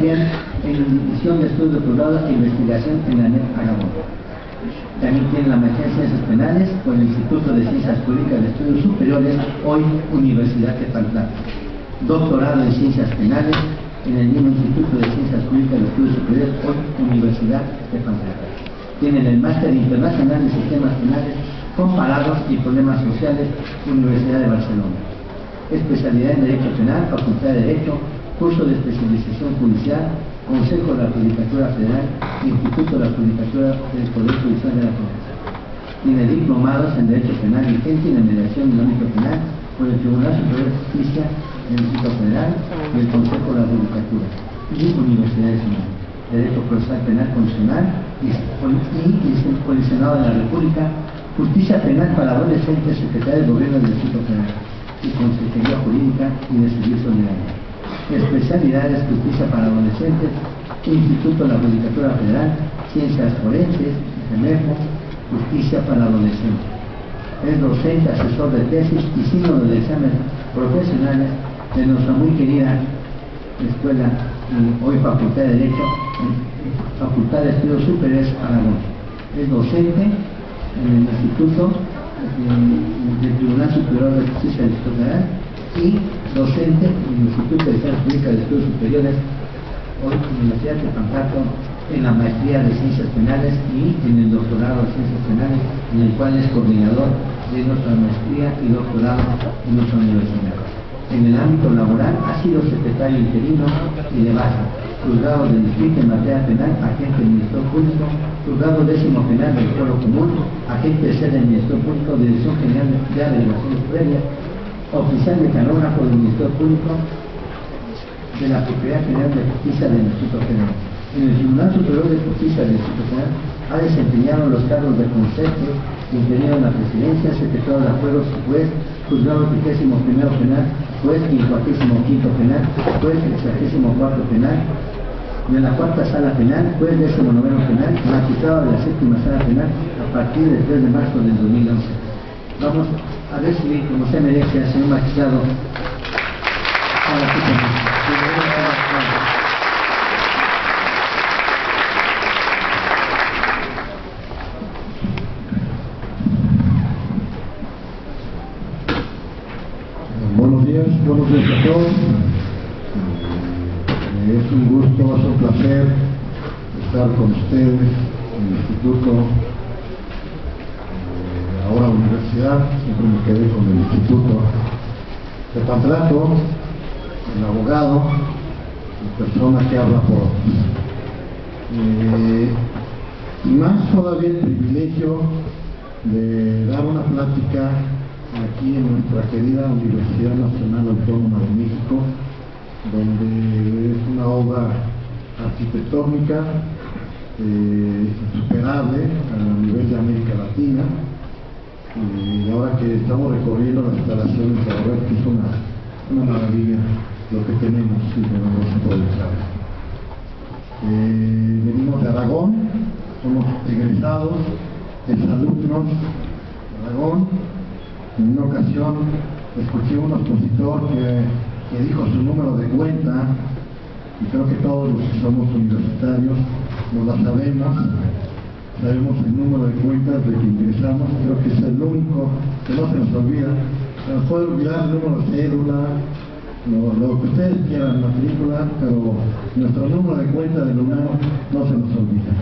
también en división de estudios de doctorado e investigación en la NET Aragón. También tiene la maestría en Ciencias Penales por el Instituto de Ciencias Jurídicas de Estudios Superiores, hoy Universidad de Pantalla. Doctorado en Ciencias Penales en el mismo Instituto de Ciencias Jurídicas de Estudios Superiores, hoy Universidad de Pantalla. Tienen el Máster Internacional de Sistemas Penales Comparados y Problemas Sociales, Universidad de Barcelona. Especialidad en Derecho Penal, Facultad de Derecho, curso de especialización judicial, Consejo de la Judicatura Federal, Instituto de la Judicatura del Poder Judicial de la Federación. Tiene diplomados en Derecho Penal Vigente y en Mediación en el ámbito penal por el Tribunal Superior de Justicia del Instituto Federal y el Consejo de la Judicatura y Universidades Unidas. Derecho Procesal Penal Constitucional y, y de la República, Justicia Penal para Adolescentes, Secretario de Gobierno del Distrito Federal y Consejería Jurídica y de Servicio Legal especialidades Justicia para Adolescentes, Instituto de la Judicatura Federal, Ciencias Forenses, CEMEFO, Justicia para Adolescentes. Es docente, asesor de tesis y símbolo de exámenes profesionales de nuestra muy querida escuela, hoy Facultad de Derecho, Facultad de Estudios Superiores Aragón. Es docente en el Instituto eh, del Tribunal Superior de Justicia Federal y docente en el Instituto de Ciencias Públicas de Estudios Superiores, hoy Universidad de Pampato, en la maestría de Ciencias Penales y en el doctorado de Ciencias Penales, en el cual es coordinador de nuestra maestría y doctorado en nuestra universidad. En el ámbito laboral ha sido secretario interino y de base, juzgado del distrito en materia penal, agente del Ministerio Público, juzgado décimo penal del Foro Común, agente de sede del Ministerio Público, Dirección General de Averiguaciones Previas, oficial mecanógrafo del Ministerio Público de la Propiedad General de Justicia del Instituto Federal. En el Tribunal Superior de Justicia del Instituto Federal ha desempeñado los cargos de consejo, ingeniero en la presidencia, secretario de acuerdos, juez, juzgado trigésimo primero penal, juez quincuagésimo quinto penal, juez sexagésimo cuarto penal, de la cuarta sala penal, juez décimo noveno penal, magistrado de la séptima sala penal a partir del 3 de marzo del 2011. Vamos a recibir como se merece al señor magistrado a la Buenos días, a todos. Eh, es un gusto, es un placer estar con ustedes en el Instituto ahora universidad, siempre me quedé con el instituto de Pantlato, el abogado, la persona que habla por eh, más todavía el privilegio de dar una plática aquí en nuestra querida Universidad Nacional Autónoma de México, donde es una obra arquitectónica eh, insuperable a nivel de América Latina, y ahora que estamos recorriendo las instalaciones, la verdad es una, maravilla lo que tenemos y tenemos eh, venimos de Aragón, somos egresados, exalumnos de Aragón. En una ocasión escuché un expositor que, dijo su número de cuenta, y creo que todos los que somos universitarios nos la sabemos, sabemos el número de cuentas de que ingresamos, creo que es el único que no se nos olvida. Se nos puede olvidar el número de cédula, lo, que ustedes quieran, matrícula, pero nuestro número de cuenta del UNAM no se nos olvida.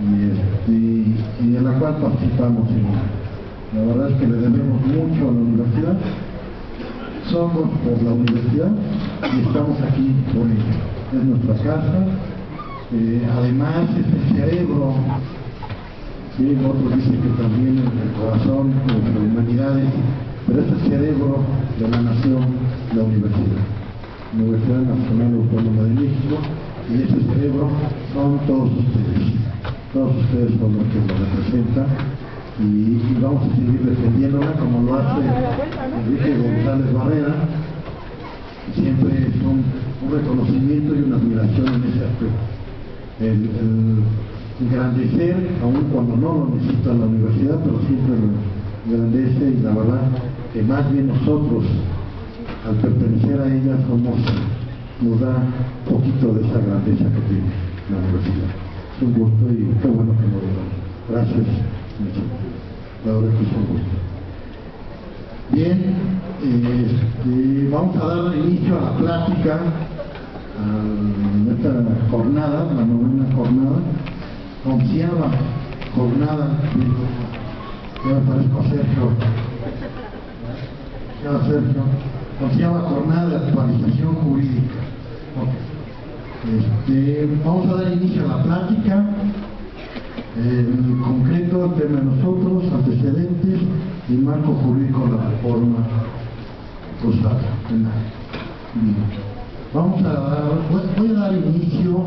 Este, y en la cual participamos La verdad es que le debemos mucho a la universidad. Somos por la universidad y estamos aquí por ella. Es nuestra casa. Eh, además es el cerebro Sí, otros dicen que también el corazón las humanidades, pero es el cerebro de la nación, la universidad. Universidad Nacional Autónoma de México, y ese cerebro son todos ustedes. Todos ustedes son los que lo representan y, vamos a seguir defendiéndola como lo hace Enrique González Barrera. Siempre es un, reconocimiento y una admiración en ese aspecto. el, engrandecer, aun cuando no lo necesita la universidad, pero siempre lo engrandece y la verdad que más bien nosotros, al pertenecer a ella, somos nos da poquito de esa grandeza que tiene la universidad. Es un gusto y qué bueno que nos lo Gracias, Bien, este, vamos a dar inicio a la plática, a esta jornada, la novena jornada, onceava jornada, ya me parezco Sergio, ya Sergio, onceava jornada de actualización jurídica. Este, vamos a dar inicio a la plática. En concreto, el tema de nosotros, antecedentes y marco jurídico de la reforma cruzada. Vamos a dar, voy a dar inicio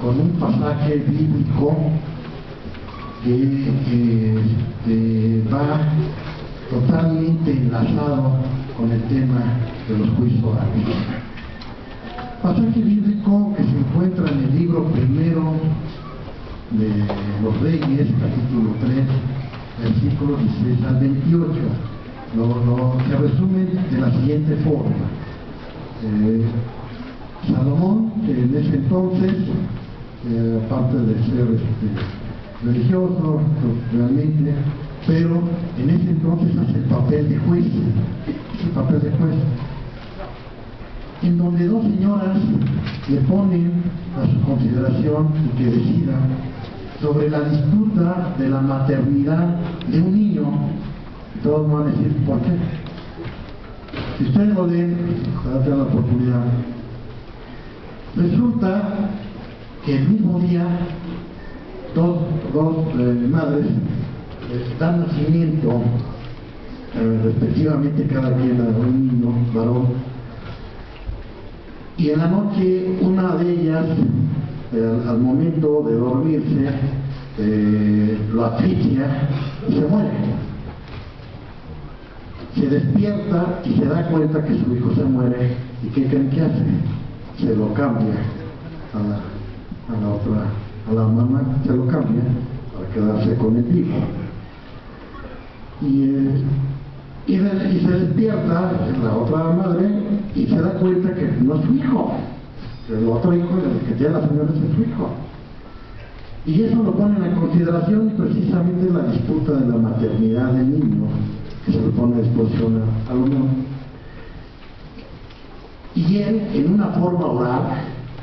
con un pasaje bíblico que este, va totalmente enlazado con el tema de los juicios orales. Pasaje bíblico que se encuentra en el libro primero de los Reyes, capítulo 3, versículos 16 al 28. Lo, se resume de la siguiente forma. Eh, Salomón, en ese entonces, eh, aparte de ser este, religioso realmente, pero en ese entonces hace el papel de juez, el papel de juez, en donde dos señoras le ponen a su consideración y que decidan sobre la disputa de la maternidad de un niño. Todos van a decir, ¿por qué? Si ustedes lo leen, ojalá la oportunidad. Resulta que el mismo día dos, dos eh, madres dan nacimiento eh, respectivamente cada quien a un niño varón y en la noche una de ellas al momento de dormirse eh, lo asfixia y se muere. Se despierta y se da cuenta que su hijo se muere y ¿qué creen que hace? Se lo cambia a la, a la otra, a la mamá, se lo cambia para quedarse con el hijo. Y, eh, y, se despierta la otra madre y se da cuenta que no es su hijo, el otro hijo, el que tiene la señora es su hijo. Y eso lo ponen en consideración precisamente la disputa de la maternidad del niño, que se le pone a disposición a, lo mejor. Y él, en una forma oral,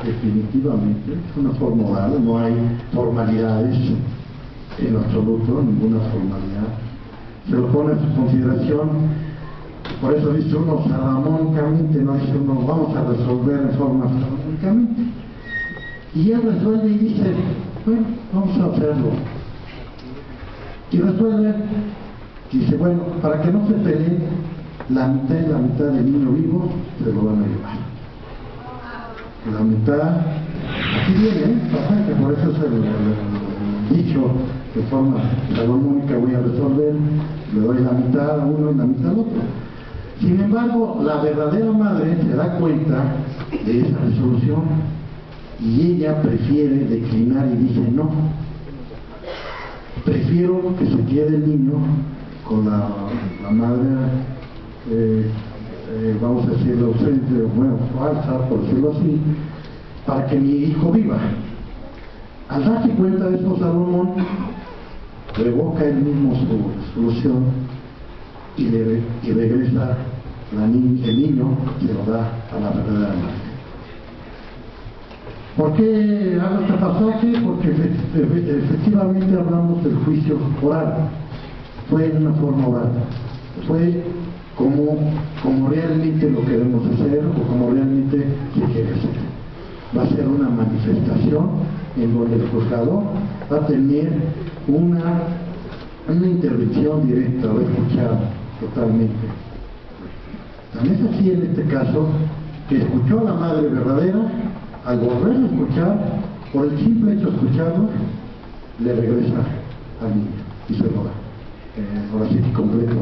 definitivamente, es una forma oral, no hay formalidades en absoluto, ninguna formalidad, se lo pone su consideración por eso dice uno salomónicamente, no dice uno vamos a resolver en forma Y él resuelve y dice, bueno, vamos a hacerlo. Y resuelve, dice, bueno, para que no se peleen, la mitad y la mitad del niño vivo se lo van a llevar. La mitad, aquí viene, ¿eh? por eso es el, dicho de forma salomónica voy a resolver, le doy la mitad a uno y la mitad al otro. Sin embargo, la verdadera madre se da cuenta de esa resolución y ella prefiere declinar y dice no. Prefiero que se quede el niño con la, madre, eh, eh, vamos a decirlo, ausente, bueno, falsa, por decirlo así, para que mi hijo viva. Al darse cuenta de esto, Salomón revoca él mismo su resolución y, regresa el niño y se lo da a la verdadera madre. ¿Por qué hago este pasaje? Porque efectivamente hablamos del juicio oral. Fue en una forma oral. Fue como, como realmente lo queremos hacer o como realmente se quiere hacer. Va a ser una manifestación en donde el juzgador va a tener una, una intervención directa, va a escuchar totalmente. También es así en este caso que escuchó a la madre verdadera, al volver a escuchar, por el simple hecho de escucharlo, le regresa al niño y se lo da. Eh, ahora sí completo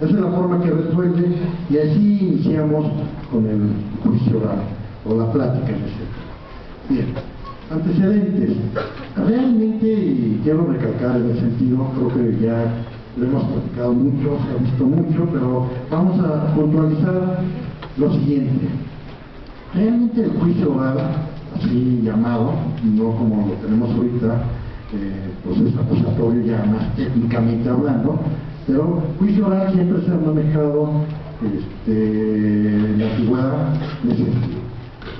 Esa es la forma que resuelve y así iniciamos con el juicio oral o la plática ese. Bien, antecedentes. Realmente, y quiero recalcar en el sentido, creo que ya lo hemos platicado mucho, se ha visto mucho, pero vamos a puntualizar lo siguiente. Realmente el juicio oral, así llamado, no como lo tenemos ahorita, eh, proceso acusatorio ya más técnicamente hablando, pero juicio oral siempre se ha manejado este, en la antigüedad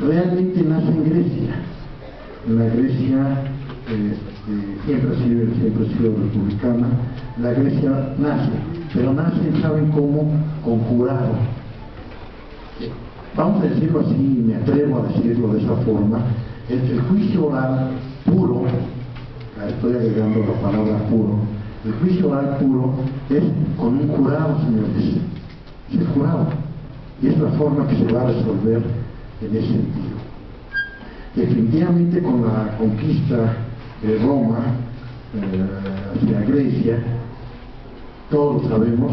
Realmente nace en Grecia. La Grecia siempre, ha sido, siempre ha sido republicana. La Grecia nace, pero nace, ¿saben cómo? Con jurado. Vamos a decirlo así, me atrevo a decirlo de esa forma, el, el juicio oral puro, estoy agregando la palabra puro, el juicio oral puro es con un jurado, señores. Es el jurado. Y es la forma que se va a resolver en ese sentido. Definitivamente con la conquista de Roma eh, hacia Grecia, todos lo sabemos,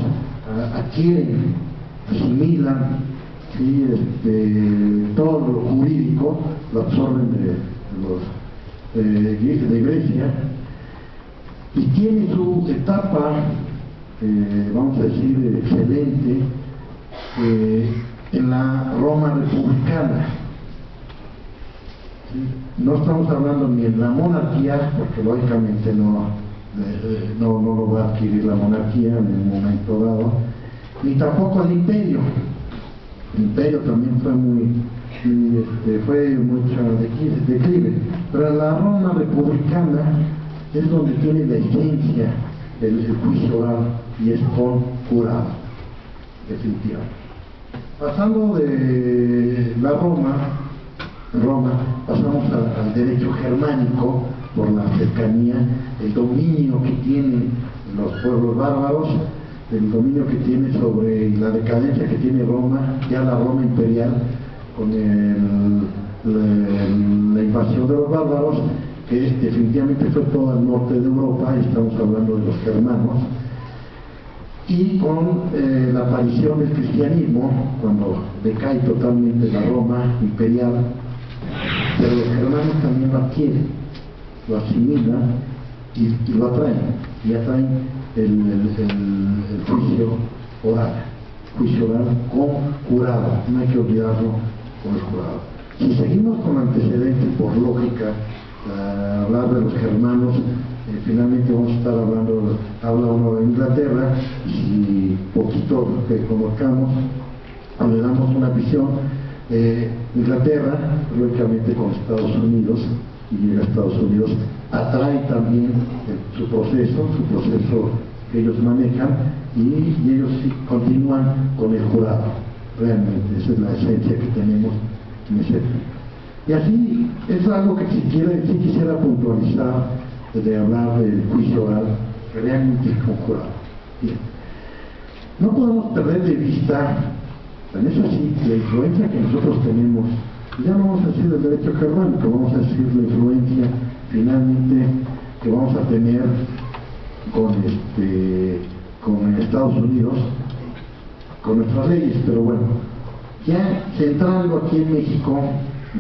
adquieren, asimilan este, todo lo jurídico, lo absorben de, los eh, de Grecia y tiene su etapa, eh, vamos a decir, excelente eh, en la Roma republicana. No estamos hablando ni en la monarquía, porque lógicamente no, eh, no, no lo va a adquirir la monarquía en un momento dado, ni tampoco el imperio. El imperio también fue muy, este, fue mucho declive, pero la Roma republicana es donde tiene la esencia del juicio oral y es jurado, definitivamente. Pasando de la Roma, Roma, pasamos al, derecho germánico por la cercanía, el dominio que tienen los pueblos bárbaros, el dominio que tiene sobre la decadencia que tiene Roma, ya la Roma imperial, con la invasión de los bárbaros, que definitivamente fue todo el norte de Europa, estamos hablando de los germanos, y con eh, la aparición del cristianismo, cuando decae totalmente la Roma imperial, pero los germanos también lo adquieren, lo asimilan y, lo atraen, y atraen el, juicio oral, juicio oral con curado, no hay que olvidarlo con el curado. Si seguimos con antecedentes por lógica, hablar de los germanos, eh, finalmente vamos a estar hablando, habla uno de Inglaterra, y poquito que conozcamos, le damos una visión. Eh, Inglaterra, lógicamente con Estados Unidos, y llega a Estados Unidos, atrae también su proceso, su proceso que ellos manejan, y, ellos continúan con el jurado. Realmente, esa es la esencia que tenemos en ese y así es algo que si, quiere, si quisiera puntualizar de hablar del juicio oral realmente conjurado. Bien. No podemos perder de vista, en eso sí, la influencia que nosotros tenemos, ya no vamos a decir del derecho germánico, vamos a decir la influencia finalmente que vamos a tener con, este, con Estados Unidos, con nuestras leyes, pero bueno, ya centrando aquí en México,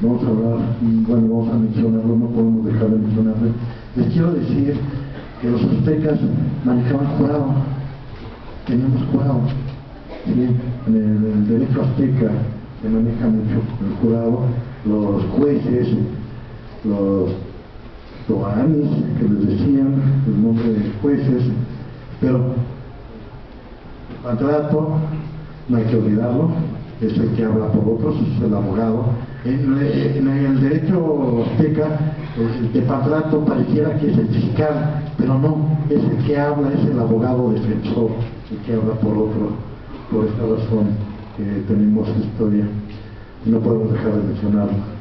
vamos a hablar, bueno, vamos a mencionarlo, no podemos dejar de mencionarlo. Les quiero decir que los aztecas manejaban jurado, teníamos En, el, derecho azteca se maneja mucho el jurado, los jueces, los toanis, que les decían el nombre de jueces, pero el contrato, no hay que olvidarlo, es el que habla por otros, es el abogado, en, el derecho azteca, el de patrato pareciera que es el fiscal, pero no, es el que habla, es el abogado defensor, el que habla por otro, por esta razón que tenemos historia, y no podemos dejar de mencionarlo.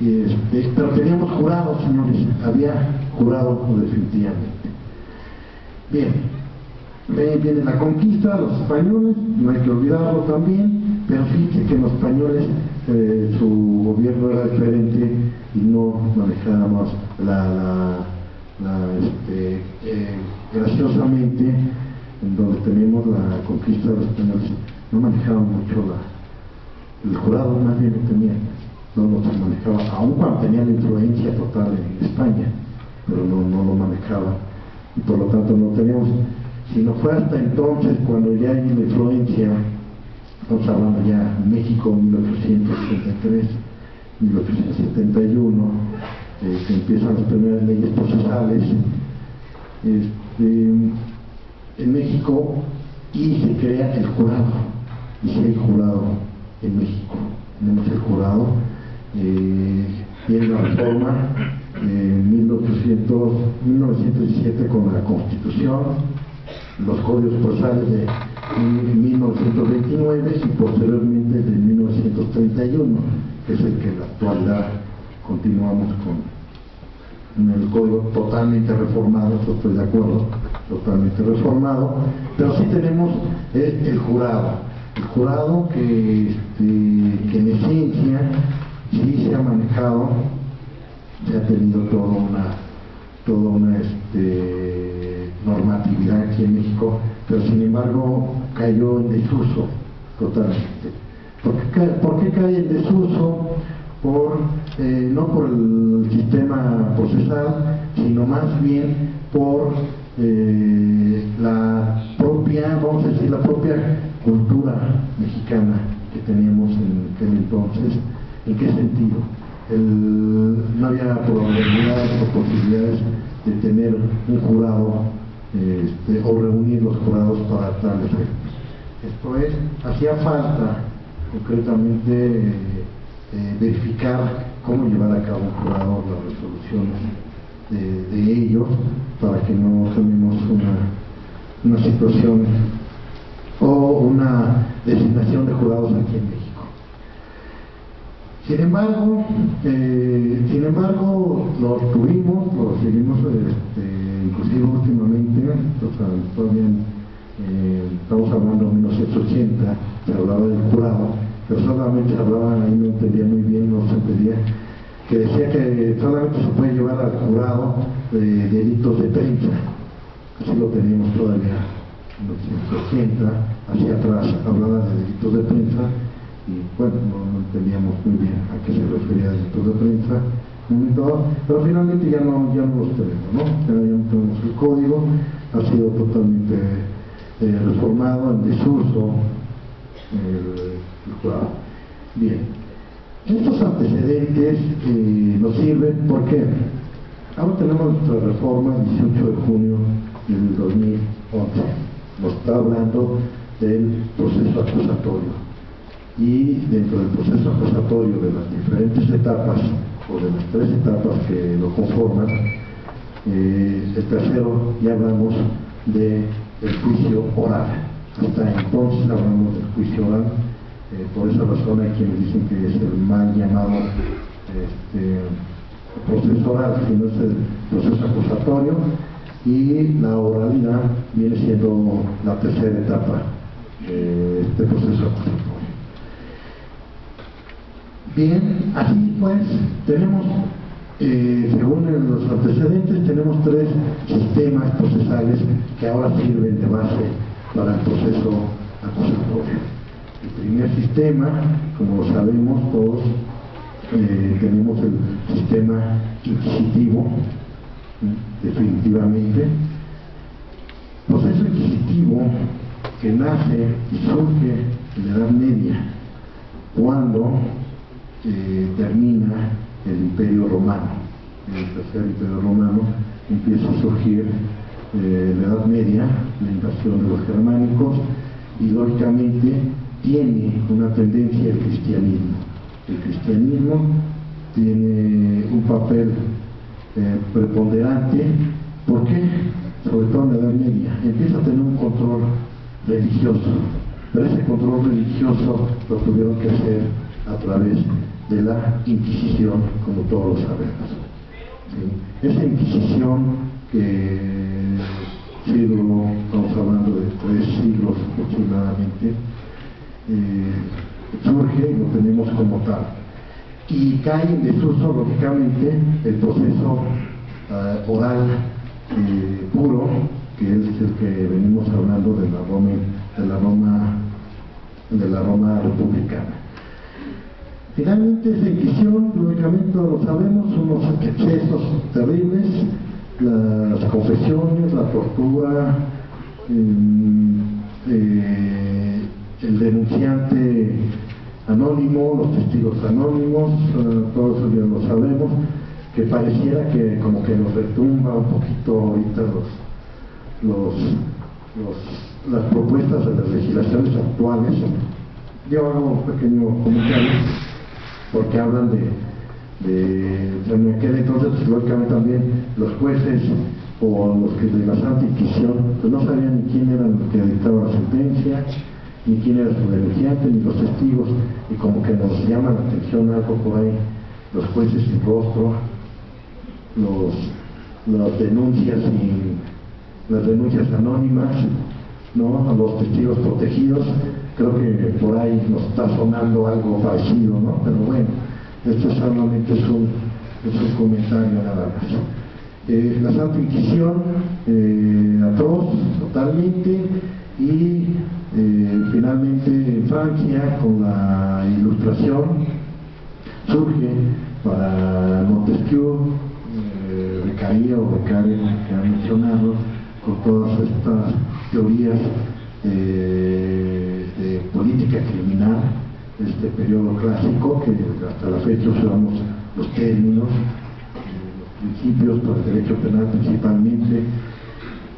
Este, pero teníamos jurado, señores, había jurado definitivamente. Bien, viene la conquista, los españoles, no hay que olvidarlo también, pero fíjense que los españoles eh, su gobierno era diferente y no manejábamos la, este, eh, graciosamente en donde tenemos la conquista de los españoles no manejaban mucho la, el jurado más bien tenía no lo manejaba aun cuando tenía la influencia total en España pero no, no lo manejaba. Y por lo tanto no teníamos sino fue hasta entonces cuando ya hay la influencia estamos hablando ya México 1873, 1871, eh, que empiezan las primeras leyes procesales este, en México y se crea el jurado, y se hay jurado en México, tenemos el jurado, eh, tiene la reforma en 1917 con la Constitución, los códigos procesales de 1929 y posteriormente de 1931, que es el que en la actualidad continuamos con el código totalmente reformado, estoy de acuerdo, totalmente reformado, pero sí tenemos el, jurado, el jurado que, este, que en esencia sí se ha manejado, se ha tenido toda una, toda una este, normatividad aquí en México, pero sin embargo cayó en desuso totalmente. ¿Por qué cae, en desuso? Por, eh, no por el sistema procesal, sino más bien por eh, la propia, vamos a decir, la propia cultura mexicana que teníamos en aquel entonces. ¿En qué sentido? no había probabilidades o posibilidades de tener un jurado este, o reunir los jurados para tal efecto. Esto es, hacía falta concretamente eh, eh, verificar cómo llevar a cabo un jurado las resoluciones de, ellos para que no tenemos una, una situación o una designación de jurados aquí en México. Sin embargo, eh, sin embargo, lo tuvimos, lo seguimos, este, inclusive últimamente, todavía eh, estamos hablando de 1980, se hablaba del jurado, pero solamente se hablaba, ahí no entendía muy bien, no se entendía, que decía que solamente se puede llevar al jurado de delitos de prensa, así lo teníamos todavía en 1980, hacia atrás hablaba de delitos de prensa, y bueno, no, entendíamos muy bien a qué se refería el sector de prensa, pero finalmente ya no, ya no los tenemos, ¿no? Ya, no tenemos el código, ha sido totalmente eh, reformado, en desuso el, jurado. Bien, estos antecedentes eh, nos sirven porque ahora tenemos nuestra reforma el 18 de junio del 2011, nos está hablando del proceso acusatorio. Y dentro del proceso acusatorio de las diferentes etapas o de las tres etapas que lo conforman, eh, el tercero ya hablamos del juicio oral. Hasta entonces hablamos del juicio oral, eh, por esa razón hay quienes dicen que es el mal llamado este, proceso oral, sino es el proceso acusatorio, y la oralidad viene siendo la tercera etapa de este proceso acusatorio. Bien, así pues, tenemos, eh, según los antecedentes, tenemos tres sistemas procesales que ahora sirven de base para el proceso acusatorio. Primer sistema, como lo sabemos todos, eh, tenemos el sistema inquisitivo, definitivamente. Proceso inquisitivo que nace y surge en la Edad Media, cuando termina el imperio romano. El tercer imperio romano empieza a surgir eh, la Edad Media, la invasión de los germánicos, y lógicamente tiene una tendencia al cristianismo. El cristianismo tiene un papel eh, preponderante, ¿por qué? Sobre todo en la Edad Media, empieza a tener un control religioso, pero ese control religioso lo tuvieron que hacer a través de la Inquisición, como todos lo sabemos. Esa Inquisición que siglo, estamos hablando de tres siglos aproximadamente, eh, surge y lo tenemos como tal. Y cae en desuso, lógicamente, el proceso eh, oral eh, puro, que es el que venimos hablando de la Roma, de la Roma, de la Roma republicana. Finalmente, inquisición, lógicamente lo sabemos, unos excesos terribles, las confesiones, la tortura, el denunciante anónimo, los testigos anónimos, eh, todos ya lo sabemos, que pareciera que como que nos retumba un poquito ahorita los, las propuestas de las legislaciones actuales. Yo hago un pequeño comentario porque hablan de, de, en aquel entonces, pues, lógicamente también los jueces o los que de la Santa Inquisición, pues no sabían ni quién era el que dictaba la sentencia, ni quién era su denunciante, ni los testigos, y como que nos llama la atención algo por ahí, los jueces sin rostro, los, las denuncias y las denuncias anónimas, ¿no? los testigos protegidos, creo que por ahí nos está sonando algo parecido, ¿no? Pero bueno, esto solamente es un, es un comentario nada más. Eh, la Santa Inquisición, eh, atroz totalmente, y eh, finalmente en Francia con la ilustración surge para Montesquieu, eh, o Becaria que ha mencionado, con todas estas teorías eh, de política criminal, este periodo clásico que hasta la fecha usamos los términos, los principios para el derecho penal principalmente,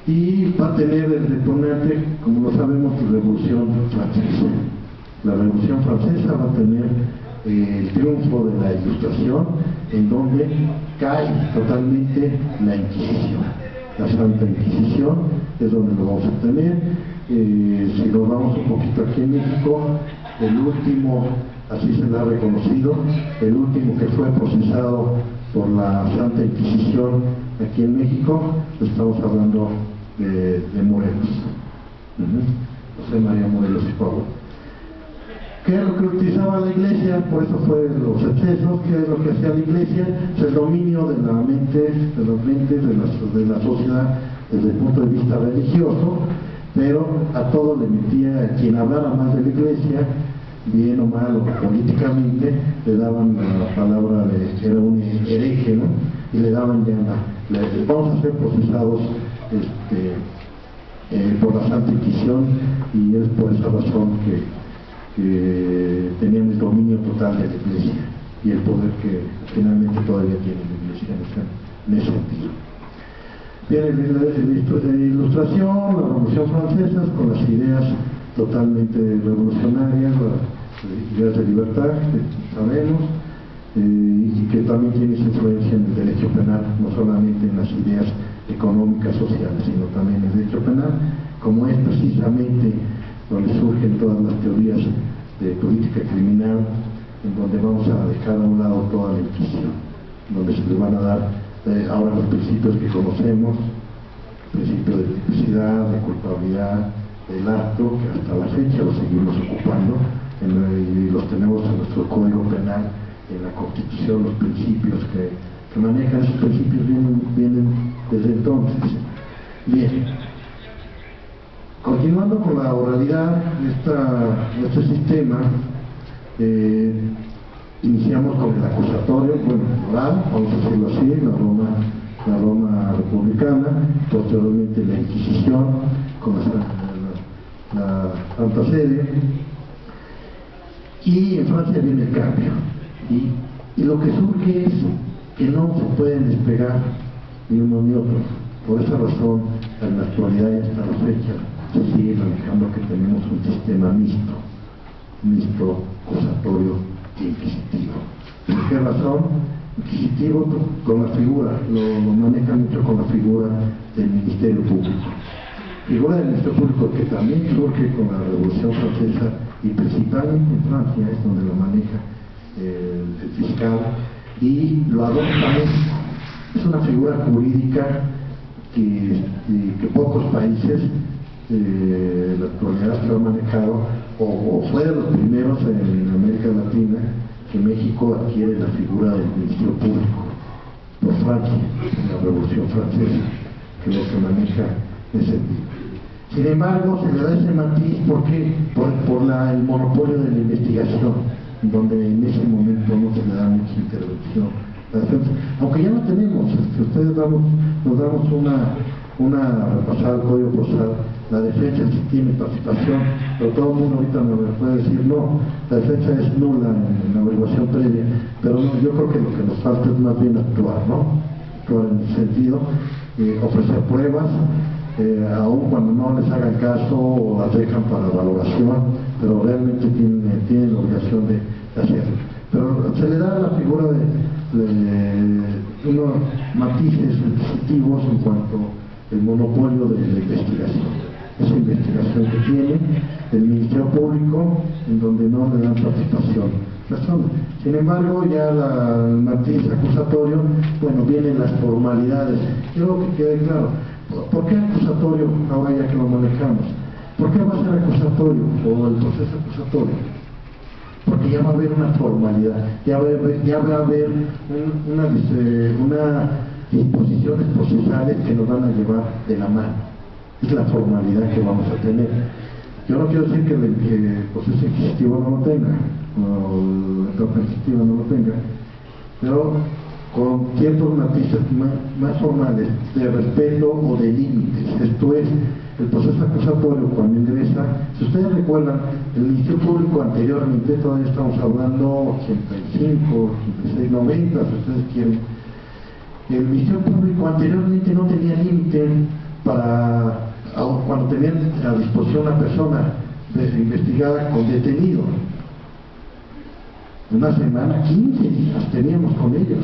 y va a tener el detonante, como lo sabemos, la Revolución Francesa. La Revolución Francesa va a tener eh, el triunfo de la Ilustración, en donde cae totalmente la Inquisición. La Santa Inquisición es donde lo vamos a tener. Eh, si nos vamos un poquito aquí en México, el último, así se le ha reconocido, el último que fue procesado por la Santa Inquisición aquí en México, estamos hablando de, Morelos. José María Morelos y Pablo. ¿Qué es lo que utilizaba la iglesia? Por eso fue los excesos, ¿qué es lo que hacía la iglesia? el dominio de la mente, de las mentes, de la, de la sociedad desde el punto de vista religioso, pero a todo le metía, a quien hablara más de la iglesia, bien o mal o políticamente, le daban la palabra de que era un hereje, ¿no? Y le daban ya la, vamos a ser procesados este, eh, por la Santa Inquisición y es por esa razón que, tenían el dominio total de la Iglesia y el poder que finalmente todavía tiene la Iglesia en ese, sentido. Viene la, ilustración, la Revolución Francesa, con las ideas totalmente revolucionarias, las ideas de libertad, que sabemos, eh, y que también tiene su influencia en el derecho penal, no solamente en las ideas económica, social, sino también el derecho penal, como es precisamente donde surgen todas las teorías de política criminal, en donde vamos a dejar a un lado toda la inquisición, donde se le van a dar eh, ahora los principios que conocemos, principio de tipicidad, de culpabilidad, del acto, que hasta la fecha lo seguimos ocupando, y los tenemos en nuestro código penal, en la constitución, los principios que que manejan esos principios vienen, desde entonces. Bien. Continuando con la oralidad de, este sistema, eh, iniciamos con el acusatorio, bueno, oral, vamos a decirlo así, la Roma, la Roma republicana, posteriormente la Inquisición, con la, la Santa Sede, y en Francia viene el cambio. Y, lo que surge es que no se pueden despegar ni uno ni otro. Por esa razón, en la actualidad y hasta la fecha, se sigue manejando que tenemos un sistema mixto, mixto, acusatorio e inquisitivo. ¿Por qué razón? Inquisitivo con la figura, lo, maneja mucho con la figura del Ministerio Público. Figura del Ministerio Público que también surge con la Revolución Francesa y principalmente en Francia es donde lo maneja el fiscal y lo adopta Es una figura jurídica que, que pocos países eh, la actualidad se han manejado, o, fue de los primeros en América Latina que México adquiere la figura del Ministerio Público por Francia, en la Revolución Francesa, que lo que maneja ese Sin embargo, se le da ese matiz porque por, por la, el monopolio de la investigación donde en ese momento no se le da mucha intervención. Aunque ya no tenemos, si ustedes damos, nos damos una, una repasada al código postal la defensa sí tiene participación, pero todo el mundo ahorita me puede decir, no, la defensa es nula en, la averiguación previa, pero yo creo que lo que nos falta es más bien actuar, ¿no? Actuar en ese sentido, eh, ofrecer pruebas, eh, aun cuando no les hagan caso o las dejan para valoración, pero realmente tienen, la obligación de, hacerlo. Pero se le da la figura de, unos matices positivos en cuanto al monopolio de la investigación esa investigación que tiene el Ministerio Público, en donde no le dan participación. Sin embargo, ya la, el matiz acusatorio, bueno, vienen las formalidades. Quiero que quede claro, ¿por qué acusatorio ahora ya que lo manejamos? ¿Por qué va a ser acusatorio o el proceso acusatorio? Porque ya va a haber una formalidad, ya va a haber, ya va a haber una, una disposiciones procesales que nos van a llevar de la mano es la formalidad que vamos a tener. Yo no quiero decir que el, proceso inquisitivo no lo tenga, o la etapa inquisitiva no lo tenga, pero con ciertos matices más, formales de respeto o de límites. Esto es, el proceso acusatorio cuando ingresa, si ustedes recuerdan, el Ministerio Público anteriormente, todavía estamos hablando 85, 86, 90, si ustedes quieren, el Ministerio Público anteriormente no tenía límite para cuando tenían a disposición una persona investigada con detenido. Una semana, 15 días teníamos con ellos,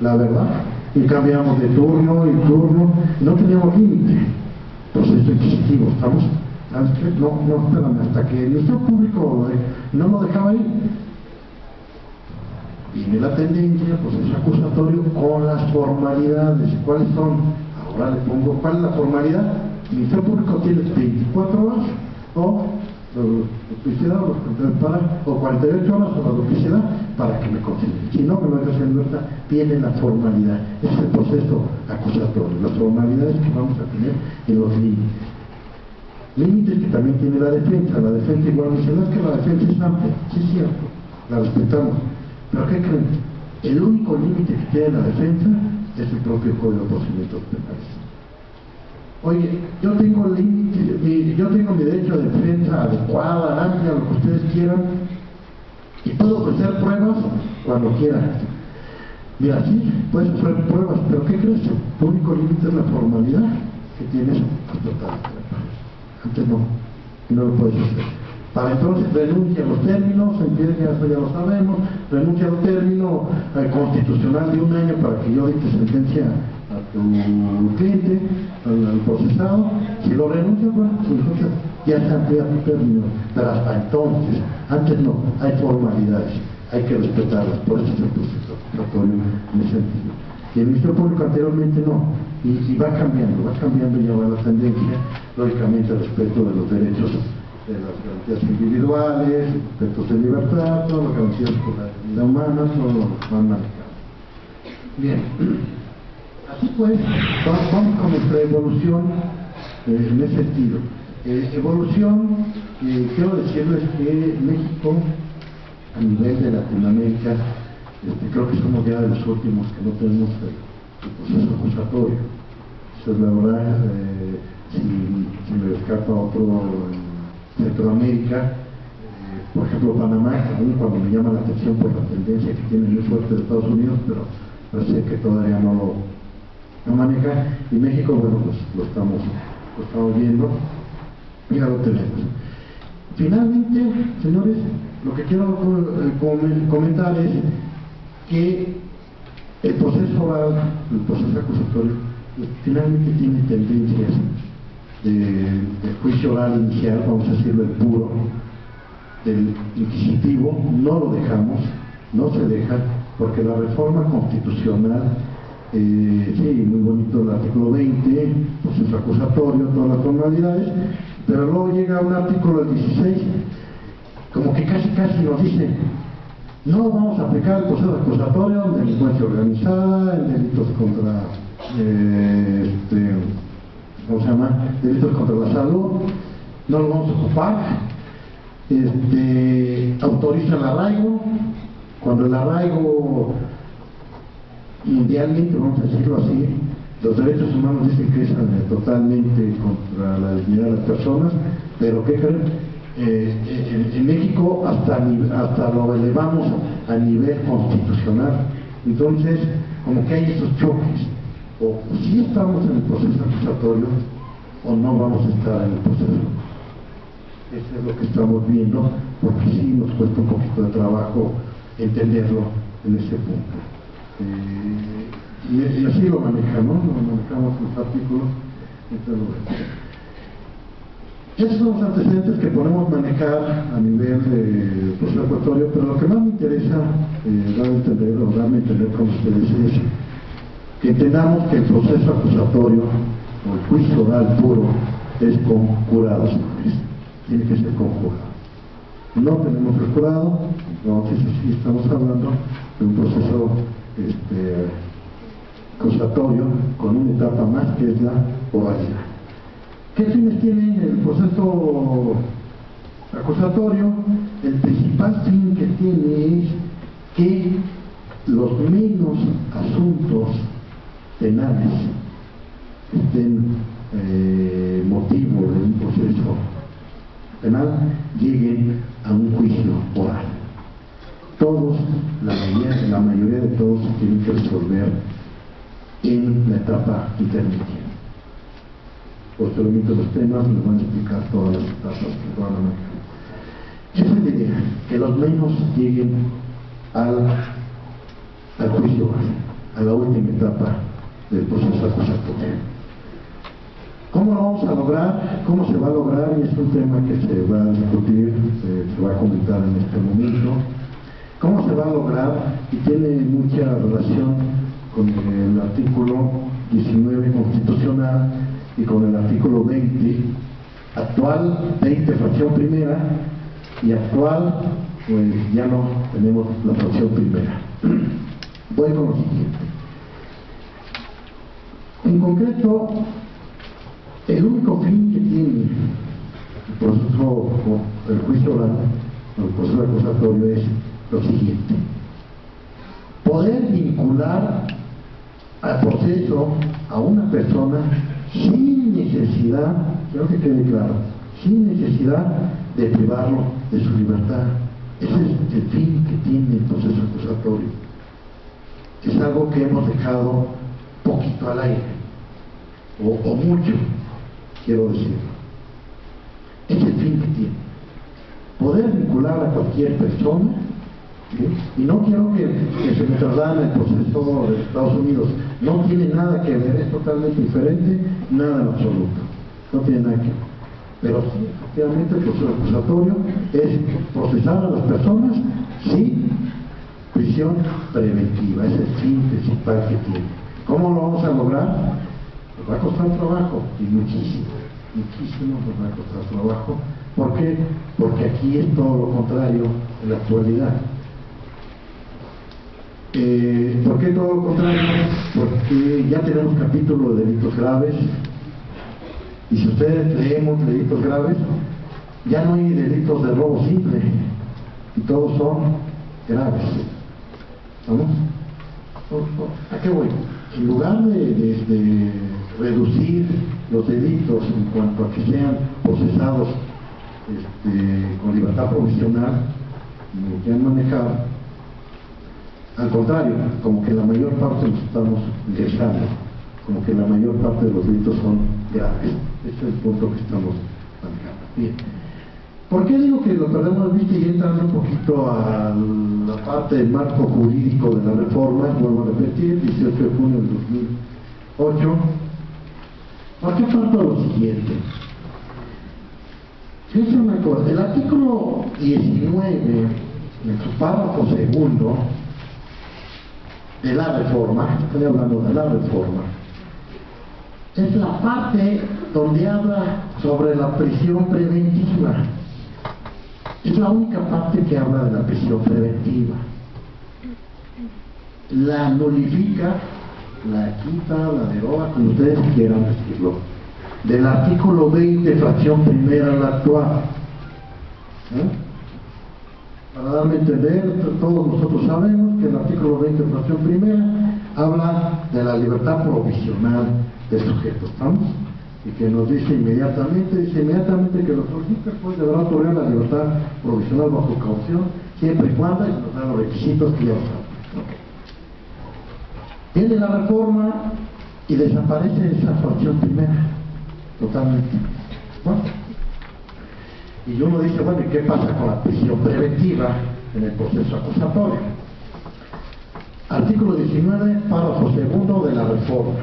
la verdad. Y cambiamos de turno y turno, no teníamos límite. Proceso inquisitivo, estamos. No, no, espérame, hasta que el Ministerio Público no lo dejaba ir. Viene la tendencia, proceso acusatorio con las formalidades. ¿Cuáles son? Ahora le pongo, ¿cuál es la formalidad? El Ministerio Público tiene 24 horas o duplicidad o 48 horas o la duplicidad para que me considere. Si no me lo dejas en libertad, viene la formalidad. Es el proceso acusatorio, las formalidades que vamos a tener en los límites. Límites que también tiene la defensa. La defensa igual dice, no es que la defensa es amplia. Sí, es cierto, la respetamos. Pero ¿qué creen? El único límite que tiene la defensa es el propio Código de Procedimientos Penales. Oye, yo tengo límite, yo tengo mi derecho de defensa adecuada, amplia, lo que ustedes quieran, y puedo ofrecer pruebas cuando quieran. Mira, sí, puedes ofrecer pruebas, pero ¿qué crees? Tu único límite es la formalidad que tienes. Antes no, y no lo puedes hacer. Para entonces renuncia a los términos, empieza, eso ya lo sabemos, renuncia al término eh, constitucional de un año para que yo dicte sentencia tu cliente, procesado, si lo renuncia, bueno, ya se amplía tu término, pero hasta entonces, antes no, hay formalidades, hay que respetarlas, por eso es el proceso en ese sentido. Y el Ministerio Público anteriormente no, y, va cambiando, va cambiando ya va la tendencia, lógicamente respecto de los derechos de las garantías individuales, respetos de libertad, todas las garantías por la vida humana, todo lo van manejando. Bien. Así pues, vamos con nuestra evolución eh, en ese sentido. Eh, evolución, eh, quiero decirles que México, a nivel de Latinoamérica, este, creo que somos ya de los últimos que no tenemos el, proceso acusatorio. Esa es la verdad, si, me escapa otro en Centroamérica, por ejemplo Panamá, aún cuando me llama la atención por la tendencia que tiene muy fuerte de Estados Unidos, pero parece que todavía no lo maneja y México, bueno, pues lo estamos, lo estamos viendo, ya lo tenemos. Finalmente, señores, lo que quiero eh, comentar es que el proceso oral, el proceso acusatorio, finalmente tiene tendencias de, juicio oral inicial, vamos a decirlo el puro, del inquisitivo, no lo dejamos, no se deja, porque la reforma constitucional eh, sí, muy bonito el artículo 20, proceso acusatorio, todas las formalidades, pero luego llega un artículo 16, como que casi casi nos dice, no vamos a aplicar el proceso acusatorio en delincuencia organizada, en delitos contra, eh, este, ¿cómo se llama? Delitos contra la salud, no lo vamos a ocupar, este, autoriza el arraigo, cuando el arraigo mundialmente, vamos a decirlo así, Los derechos humanos dicen que es totalmente contra la dignidad de las personas, pero ¿qué creen? Eh, en, México hasta, hasta lo elevamos a nivel constitucional. Entonces, como que hay esos choques. O si estamos en el proceso acusatorio o no vamos a estar en el proceso. Eso es lo que estamos viendo, porque sí nos cuesta un poquito de trabajo entenderlo en ese punto. Eh, y, así lo manejamos, lo manejamos los artículos. Esos son los antecedentes que podemos manejar a nivel de proceso acusatorio, pero lo que más me interesa eh, dar a entender, o darme a entender con ustedes es que entendamos que el proceso acusatorio o el juicio oral puro es con jurados, tiene que ser con jurado. No tenemos el jurado, entonces sí estamos hablando de un proceso este, acusatorio con una etapa más que es la oralidad. ¿Qué fines tiene el proceso acusatorio? El principal fin que tiene es que los menos asuntos penales estén eh, motivo de un proceso penal lleguen a un juicio oral. Todos, la mayoría, la mayoría de todos tienen que resolver en la etapa intermedia. Posteriormente los temas les van a explicar todas las etapas que van a la idea, que los menos lleguen al, al juicio, a la última etapa del proceso acusatorio. ¿Cómo lo vamos a lograr? ¿Cómo se va a lograr? Y es un tema que se va a discutir, se, se va a comentar en este momento. ¿Cómo se va a lograr? Y tiene mucha relación con el artículo 19 constitucional y con el artículo 20, actual 20 fracción primera y actual pues ya no tenemos la fracción primera. Voy con lo siguiente. En concreto, el único fin que tiene el proceso, el juicio oral, el proceso acusatorio es lo siguiente. Poder vincular al proceso a una persona sin necesidad, quiero que quede claro, sin necesidad de privarlo de su libertad. Ese es el fin que tiene el proceso acusatorio. Es algo que hemos dejado poquito al aire, o, mucho, quiero decir. Es el fin que tiene. Poder vincular a cualquier persona y no quiero que, se me traslade el proceso de Estados Unidos. No tiene nada que ver, es totalmente diferente, nada en absoluto. No tiene nada que ver. Pero sí, efectivamente, el proceso acusatorio es procesar a las personas sin prisión preventiva. Ese es el fin principal que tiene. ¿Cómo lo vamos a lograr? Nos va a costar trabajo, y muchísimo, muchísimo nos va a costar trabajo. ¿Por qué? Porque aquí es todo lo contrario en la actualidad. Eh, ¿Por qué todo lo contrario? Porque ya tenemos capítulo de delitos graves y si ustedes leemos delitos graves, ya no hay delitos de robo simple y todos son graves. ¿Vamos? ¿A qué voy? En lugar de, reducir los delitos en cuanto a que sean procesados este, con libertad provisional, como que han manejado, al contrario, como que la mayor parte los estamos dejando, como que la mayor parte de los delitos son graves. Ese es el punto que estamos manejando. Bien. ¿Por qué digo que lo perdemos de vista y entrando un poquito a la parte del marco jurídico de la reforma? Vuelvo a repetir, 18 de junio del 2008. ¿Por qué falta lo siguiente? Fíjense una cosa, el artículo 19, en su párrafo segundo, de la reforma, estoy hablando de la reforma, es la parte donde habla sobre la prisión preventiva. Es la única parte que habla de la prisión preventiva. La nulifica, la quita, la deroga, como ustedes quieran decirlo. Del artículo 20, fracción primera, la actual. ¿Eh? Para darme a entender, todos nosotros sabemos que el artículo 20, fracción primera, habla de la libertad provisional del sujeto. ¿Estamos? Y que nos dice inmediatamente, dice inmediatamente que los jueces pues deberán otorgar la libertad provisional bajo caución, siempre y cuando y nos dan los requisitos que ya están. Viene la reforma y desaparece esa fracción primera, totalmente. Bueno, y uno dice, bueno, ¿y qué pasa con la prisión preventiva en el proceso acusatorio? Artículo 19, párrafo segundo de la reforma.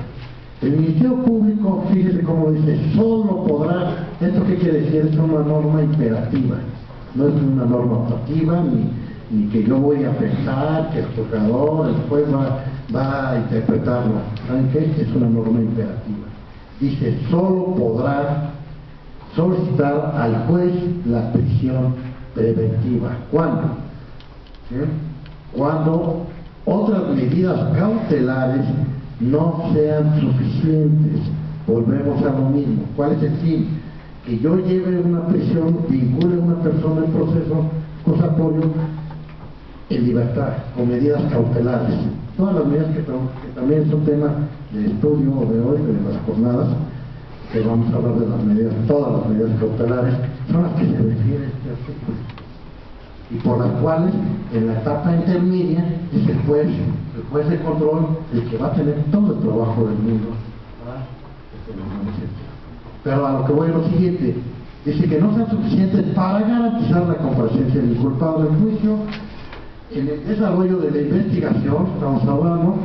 El Ministerio Público, fíjese cómo dice, solo podrá, ¿esto qué quiere decir? Es una norma imperativa, no es una norma optativa, ni, ni que yo voy a pensar que el juzgador, el juez va, va a interpretarlo. ¿Saben qué? Es una norma imperativa. Dice, solo podrá solicitar al juez la prisión preventiva. ¿Cuándo? Cuando otras medidas cautelares no sean suficientes. Volvemos a lo mismo. ¿Cuál es el fin? Que yo lleve una prisión, vincule a una persona en proceso acusatorio en libertad, con medidas cautelares. Todas las medidas que, que también son tema de estudio de hoy, de las jornadas, que vamos a hablar de las medidas, todas las medidas cautelares, son las que se refiere este artículo. Y por las cuales en la etapa intermedia es el juez, el juez de control, el que va a tener todo el trabajo del mundo. Pero a lo que voy a lo siguiente, dice que no sean suficientes para garantizar la comparecencia del culpable en juicio, en el desarrollo de la investigación, estamos hablando,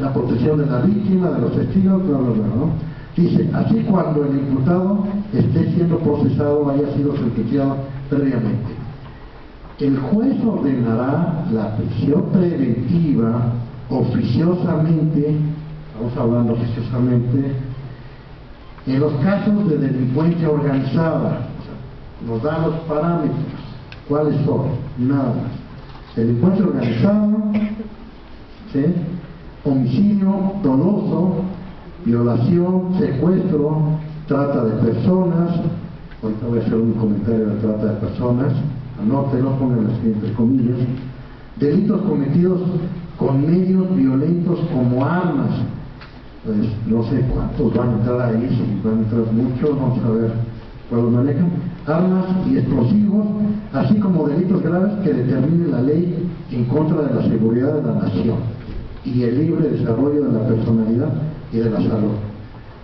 la protección de la víctima, de los testigos, bla, bla, bla, ¿no? Dice, así cuando el imputado esté siendo procesado haya sido sentenciado previamente. El juez ordenará la prisión preventiva oficiosamente, estamos hablando oficiosamente, en los casos de delincuencia organizada, nos da los parámetros. ¿Cuáles son? Nada más. Delincuencia organizada, homicidio doloso, violación, secuestro, trata de personas, ahorita voy a hacer un comentario de trata de personas, anótelo, pónganlo así entre comillas, delitos cometidos con medios violentos como armas, pues no sé cuántos van a entrar ahí, si van a entrar muchos, vamos a ver cuáles manejan, armas y explosivos, así como delitos graves que determine la ley en contra de la seguridad de la nación y el libre desarrollo de la personalidad y de la.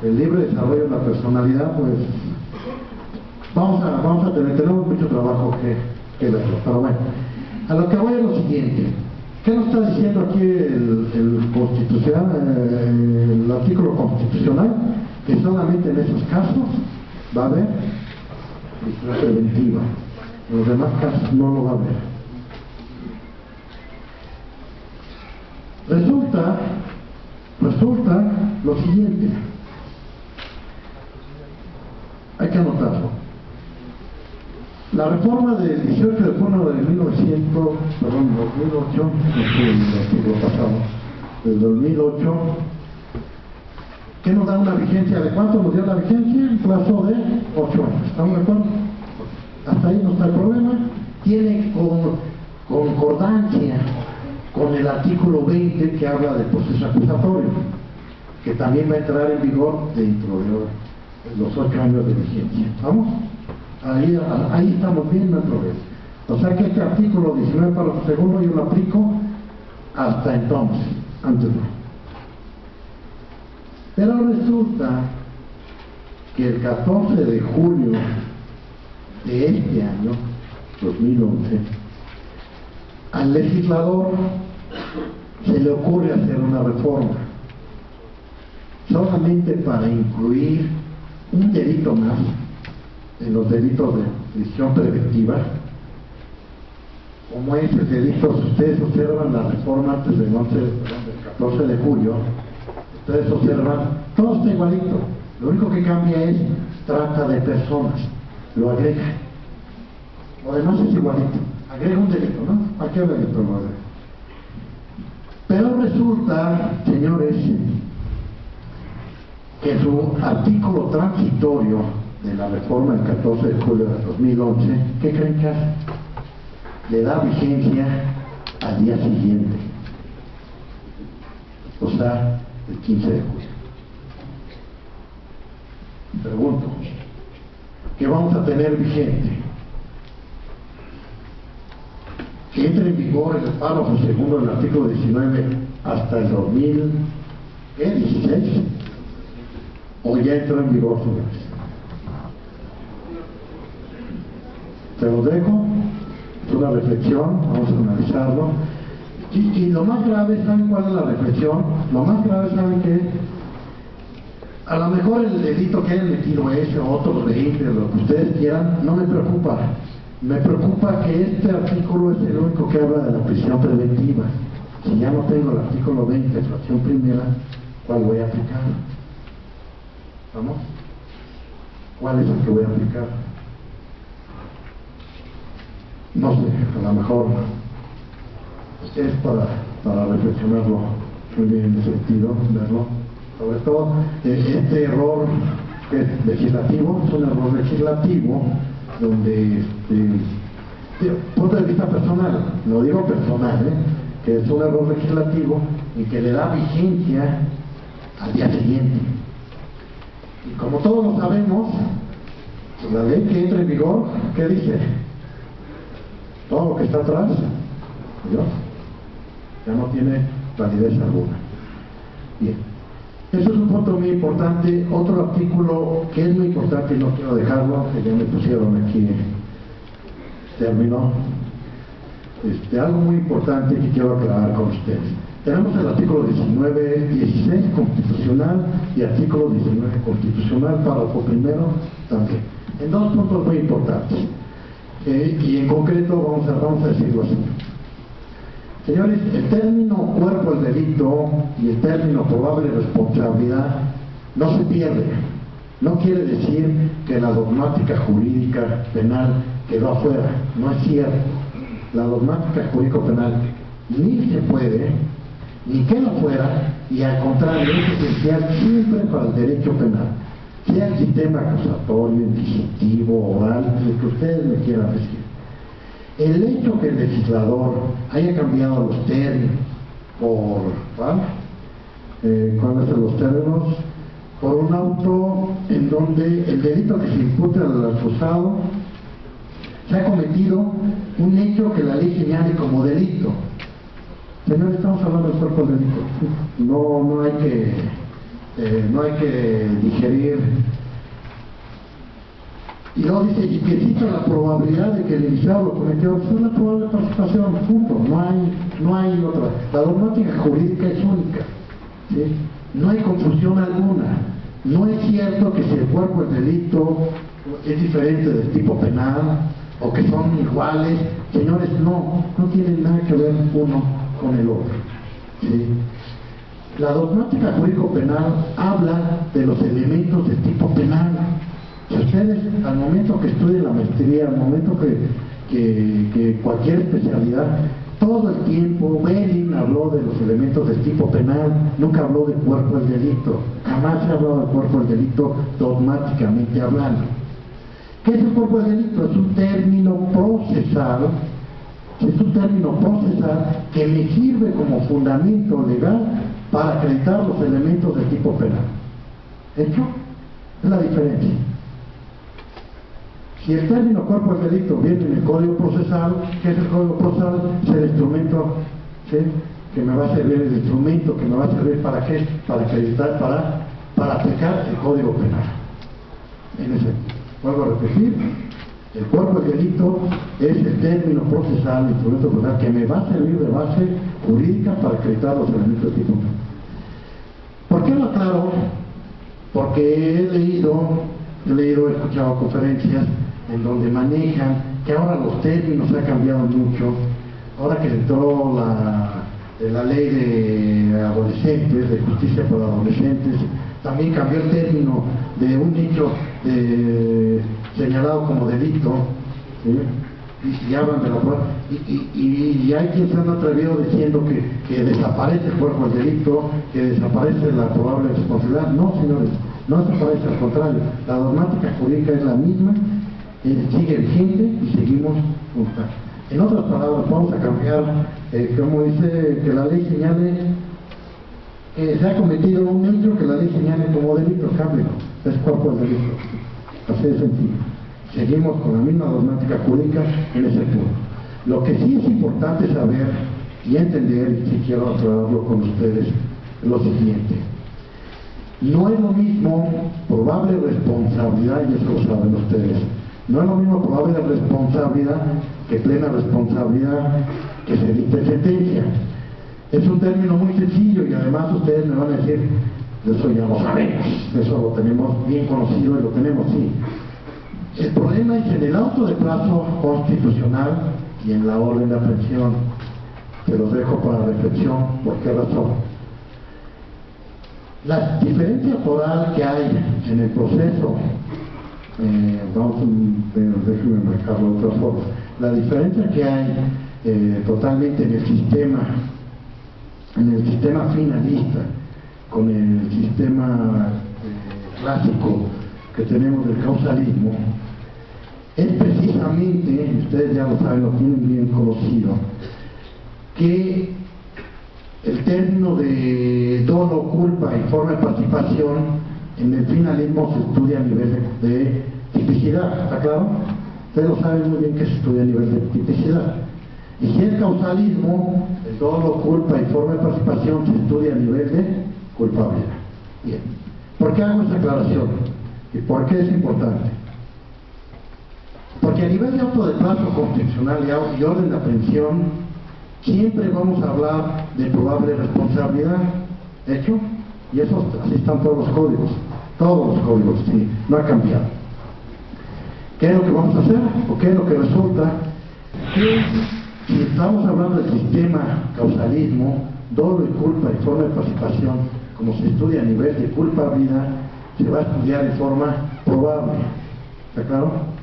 El libre desarrollo de la personalidad, pues vamos a, vamos a tener, tenemos mucho trabajo que, que verlo, pero bueno, a lo que voy a lo siguiente. ¿Qué nos está diciendo aquí el, el constitucional, eh, el artículo constitucional? Que solamente en esos casos va a haber prisión preventiva. En los demás casos no lo va a haber. Resulta, resulta lo siguiente. Hay que anotarlo. La reforma del 18 de junio de 1900, perdón, 2008, no el pasado, del 2008, ¿qué nos da una vigencia? ¿De cuánto nos dio la vigencia? Un plazo de 8 años. ¿Estamos de? Hasta ahí no está el problema. Tiene con, concordancia con el artículo 20 que habla del proceso acusatorio, que también va a entrar en vigor dentro de los 8 años de vigencia. ¿Vamos? Ahí, estamos bien, hay problema. O sea que este artículo 19 para el segundo yo lo aplico hasta entonces, antes no. Pero resulta que el 14 de julio de este año, 2011, al legislador se le ocurre hacer una reforma solamente para incluir un delito más en los delitos de prisión preventiva, como es el delito, si ustedes observan la reforma antes del 11, 14 de julio, ustedes observan, todo está igualito, lo único que cambia es trata de personas, lo agrega. Lo demás es igualito, agrega un delito, ¿no? ¿A qué delito lo agrega? Pero resulta, señores, que su artículo transitorio de la reforma del 14 de julio de 2011, ¿qué creen que hace? Le da vigencia al día siguiente. O sea, el 15 de julio. Pregunto, ¿qué vamos a tener vigente? Que entre en vigor el párrafo segundo del artículo 19 hasta el 2016 o ya entró en vigor, señores. Te lo dejo, es una reflexión, vamos a analizarlo. Y, lo más grave, ¿saben cuál es la reflexión? Lo más grave, ¿saben qué? A lo mejor el delito que hayan metido ese otro 20, lo que ustedes quieran, no me preocupa. Me preocupa que este artículo es el único que habla de la prisión preventiva. Si ya no tengo el artículo 20, fracción primera, ¿cuál voy a aplicar? ¿Vamos? ¿Cuál es el que voy a aplicar? No sé, a lo mejor es para, reflexionarlo muy bien en ese sentido, verlo. Sobre todo, eh, este error legislativo, es un error legislativo donde, este, punto de vista personal, lo digo personal, ¿eh? que es un error legislativo y que le da vigencia al día siguiente. Y como todos lo sabemos, la ley que entra en vigor, ¿qué dice? Todo lo que está atrás, ya no tiene validez alguna. Bien, eso es un punto muy importante. Otro artículo que es muy importante y no quiero dejarlo, que ya me pusieron aquí término. Este, algo muy importante que quiero aclarar con ustedes. Tenemos el artículo 19, 16 constitucional y artículo 19 constitucional, párrafo primero también. En dos puntos muy importantes. Eh, y en concreto vamos a, vamos a decirlo así. Señores, el término cuerpo del delito y el término probable responsabilidad no se pierde. No quiere decir que la dogmática jurídica penal quedó afuera. No es cierto. La dogmática jurídico penal ni se puede, ni queda fuera, y al contrario, es esencial siempre para el derecho penal sea el sistema acusatorio, inquisitivo, oral, lo que ustedes me quieran decir. El hecho que el legislador haya cambiado los términos por, ¿cuál? Eh, ¿cuáles son los términos? Por un auto en donde el delito que se impute al acusado se ha cometido un hecho que la ley señale como delito. Señor, estamos hablando del cuerpo del delito. No, no hay que eh, no hay que digerir. Y luego dice, y que exista la probabilidad de que el iniciado lo cometió, es una probable participación, punto, no hay, no hay otra. La dogmática jurídica es única, no hay confusión alguna. No es cierto que si el cuerpo del delito es diferente del tipo penal o que son iguales, señores, no, no tienen nada que ver uno con el otro. La dogmática jurídico-penal habla de los elementos de tipo penal. Si ustedes, al momento que estudien la maestría, al momento que, cualquier especialidad, todo el tiempo Belin habló de los elementos de tipo penal, nunca habló del cuerpo del delito, jamás se habló del cuerpo del delito dogmáticamente hablando. ¿Qué es el cuerpo del delito? Es un término procesal, es un término procesal que le sirve como fundamento legal para acreditar los elementos de tipo penal. ¿Hecho? Es la diferencia. Si el término cuerpo del delito viene en el código procesal, ¿qué es el código procesal? Es el instrumento que me va a servir, el instrumento que me va a servir para qué? Para acreditar, para, aplicar el código penal. En ese, vuelvo a repetir, el cuerpo del delito es el término procesal, el instrumento procesal que me va a servir de base jurídica para acreditar los elementos de tipo ¿Por qué lo aclaro? Porque he leído, he leído, he escuchado conferencias en donde manejan que ahora los términos han cambiado mucho, ahora que entró la, la ley de adolescentes, de justicia para adolescentes, también cambió el término de un hecho señalado como delito, y, hablan de la prueba, y, hay quien se han atrevido diciendo que, desaparece el cuerpo del delito, que desaparece la probable responsabilidad. No, señores, no desaparece, al contrario, la dogmática jurídica es la misma, eh, sigue vigente y seguimos juntando. En otras palabras, vamos a cambiar, eh, como dice, que la ley señale que se ha cometido un hecho que la ley señale como delito, cambio, es cuerpo de delito. Así de sencillo. Seguimos con la misma dogmática jurídica en ese punto. Lo que sí es importante saber y entender, y si quiero aclararlo con ustedes, es lo siguiente. No es lo mismo probable responsabilidad, y eso lo saben ustedes, no es lo mismo probable responsabilidad que plena responsabilidad que se dicte sentencia. Es un término muy sencillo y además ustedes me van a decir, eso ya lo sabemos, eso lo tenemos bien conocido y lo tenemos, sí. El problema es en el auto de plazo constitucional y en la orden de aprehensión. Se los dejo para reflexión, ¿por qué razón? La diferencia foral que hay en el proceso, eh, vamos a déjenme marcarlo de otra forma, la diferencia que hay eh, totalmente en el sistema, en el sistema finalista, con el sistema eh, clásico que tenemos del causalismo, es precisamente, ustedes ya lo saben, lo tienen bien conocido, que el término de dolo, culpa y forma de participación en el finalismo se estudia a nivel de, tipicidad, ¿está claro? Ustedes lo saben muy bien que se estudia a nivel de tipicidad. Y si es causalismo, el dolo, culpa y forma de participación se estudia a nivel de culpabilidad. Bien. ¿Por qué hago esta aclaración? ¿Y por qué es importante? Porque a nivel de auto de plazo constitucional y orden de aprehensión, siempre vamos a hablar de probable responsabilidad. ¿Hecho? Y eso así están todos los códigos. Todos los códigos, sí, no ha cambiado. ¿Qué es lo que vamos a hacer? ¿O qué es lo que resulta? Que si estamos hablando del sistema causalismo, doble culpa y forma de participación, como se estudia a nivel de culpabilidad, se va a estudiar de forma probable. ¿Está claro?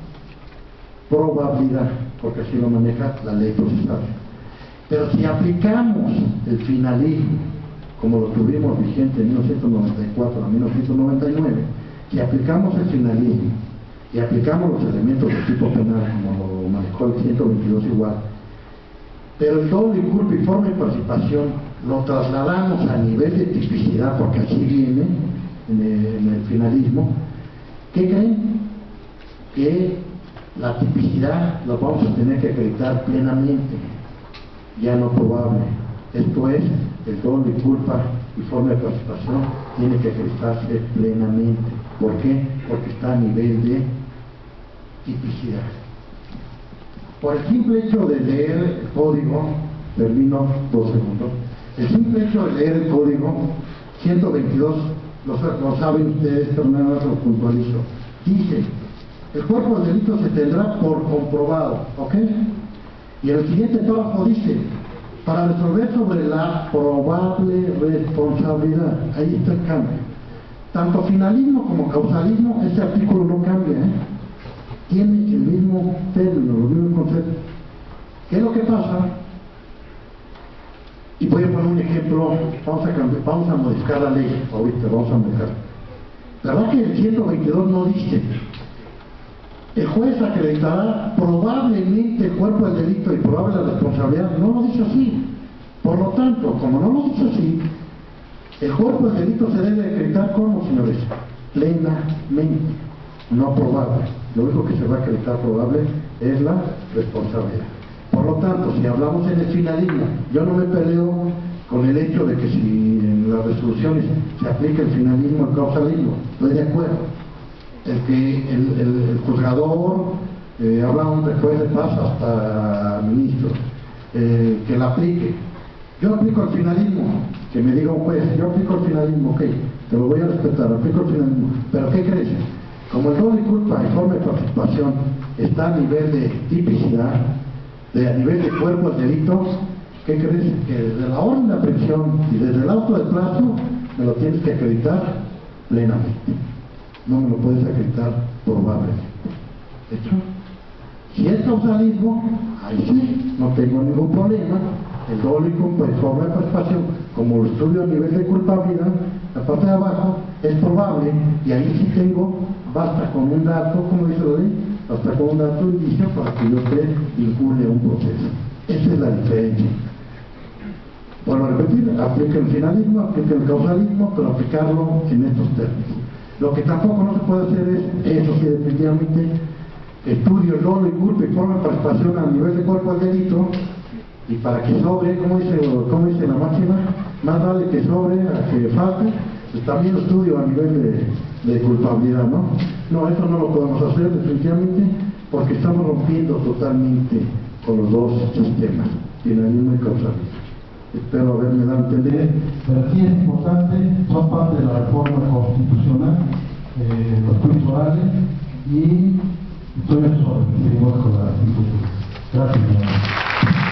probabilidad, porque así lo maneja la ley procesal. Pero si aplicamos el finalismo, como lo tuvimos vigente en 1994 a 1999, si aplicamos el finalismo y aplicamos los elementos de tipo penal, como lo manejó el 122 igual, pero el doble culpa y forma de participación lo trasladamos a nivel de tipicidad, porque así viene en el, en el finalismo, ¿qué creen? Que la tipicidad lo vamos a tener que acreditar plenamente, ya no probable. Esto es, el doble culpa y forma de participación tiene que acreditarse plenamente. ¿Por qué? Porque está a nivel de tipicidad. Por el simple hecho de leer el código, termino dos segundos, el simple hecho de leer el código 122, lo, saben ustedes, pero nada más lo puntualizo, dice el cuerpo del delito se tendrá por comprobado, ¿ok? Y el siguiente párrafo dice, para resolver sobre la probable responsabilidad, ahí está el cambio. Tanto finalismo como causalismo, este artículo no cambia, ¿eh? Tiene el mismo término, los mismos conceptos. ¿Qué es lo que pasa? Y voy a poner un ejemplo, vamos a, cambiar, vamos a modificar la ley, ahorita vamos a modificar. ¿Verdad que el 122 no dice el juez acreditará probablemente el cuerpo del delito y probable la responsabilidad. No lo dice así. Por lo tanto, como no lo dice así, el cuerpo del delito se debe acreditar como, señores, plenamente, no probable. Lo único que se va a acreditar probable es la responsabilidad. Por lo tanto, si hablamos en el finalismo, yo no me peleo con el hecho de que si en las resoluciones se aplica el finalismo, el causalismo, estoy de acuerdo el que el, juzgador, eh, hablamos después de paz hasta ministro, eh, que la aplique. Yo aplico el finalismo, que me diga un juez, yo aplico el finalismo, ok, te lo voy a respetar, aplico el finalismo, pero ¿qué crees? Como el doble culpa y forma de participación está a nivel de tipicidad, de, a nivel de cuerpo de delitos, ¿qué crees? Que desde la orden de aprehensión y desde el auto de plazo me lo tienes que acreditar plenamente no me lo puedes acreditar probablemente. ¿Hecho? Si es causalismo, ahí sí, no tengo ningún problema. El doble forma de participación, como lo estudio a nivel de culpabilidad, la parte de abajo es probable, y ahí sí tengo, basta con un dato, como dice la ley, basta con un dato indicio para que yo esté incurre un proceso. Esa es la diferencia. A repetir, aplica el finalismo, aplica el causalismo, pero aplicarlo en estos términos. Lo que tampoco no se puede hacer es, eso sí, definitivamente, estudio, el dolo y culpa y forma participación a nivel de cuerpo al delito, y para que sobre, como dice, la máxima, más vale que sobre a que falte, pues también estudio a nivel de, culpabilidad, ¿no? No, eso no lo podemos hacer definitivamente porque estamos rompiendo totalmente con los dos sistemas, y causalismo. Espero haberme dado a entender. Pero sí es importante, son parte de la reforma constitucional, eh, los juicios y estoy en eso, seguimos con la. Gracias.